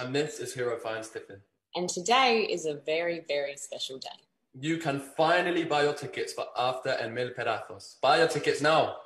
And this is Herophine Stephen. And today is a very, very special day. You can finally buy your tickets for After en Mil Pedazos. Buy your tickets now.